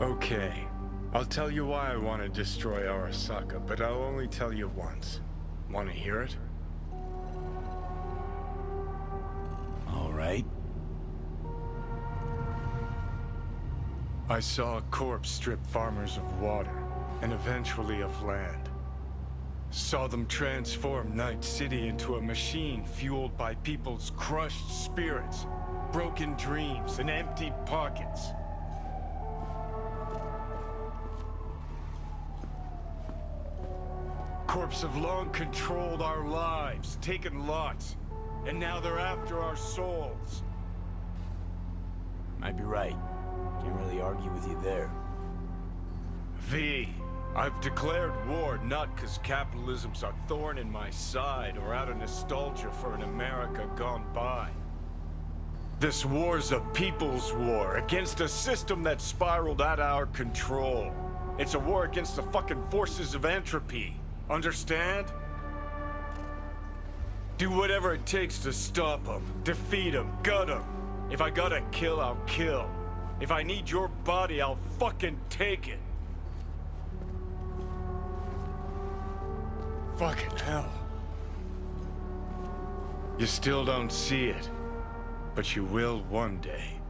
Okay. I'll tell you why I want to destroy Arasaka, but I'll only tell you once. Want to hear it? All right. I saw a corpse strip farmers of water, and eventually of land. Saw them transform Night City into a machine fueled by people's crushed spirits, broken dreams, and empty pockets. Corps have long controlled our lives, taken lots, and now they're after our souls. Might be right. Can't really argue with you there. V, I've declared war not because capitalism's a thorn in my side or out of nostalgia for an America gone by. This war's a people's war against a system that spiraled out of our control. It's a war against the fucking forces of entropy. Understand? Do whatever it takes to stop them, defeat them, gut them. If I gotta kill, I'll kill. If I need your body, I'll fucking take it. Fucking hell. You still don't see it, but you will one day.